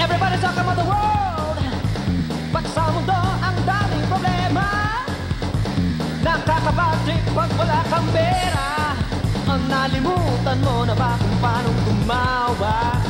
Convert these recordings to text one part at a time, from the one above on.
Everybody talk about the world Pasando ang daming problema Nakakapatrip pag wala kang pera Ang nalimutan mo na ba kung paano tumawa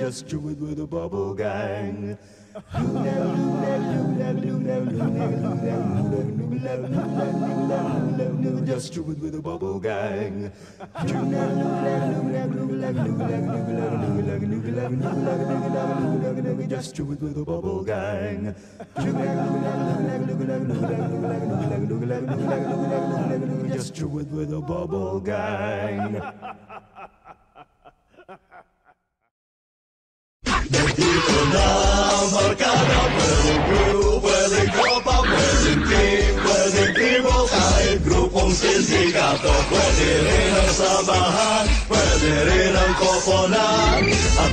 just chewing with a bubble gang. Just chewing with a bubble gang. Just chewing with a bubble gang. Just chewing with a bubble gang. People now are kind a willing team, willing people, group, um, sindicato, pwede rin ang samahan, pwede rin ang koponan, at